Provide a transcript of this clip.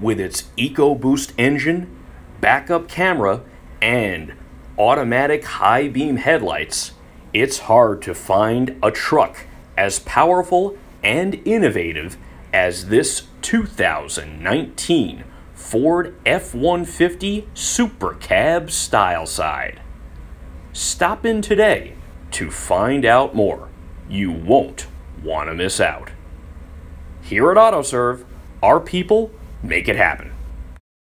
with its EcoBoost engine, backup camera, and automatic high beam headlights, it's hard to find a truck as powerful and innovative as this 2019 Ford F 150 Super Cab Style Side. Stop in today to find out more. You won't want to miss out. Here at AutoServ, our people make it happen.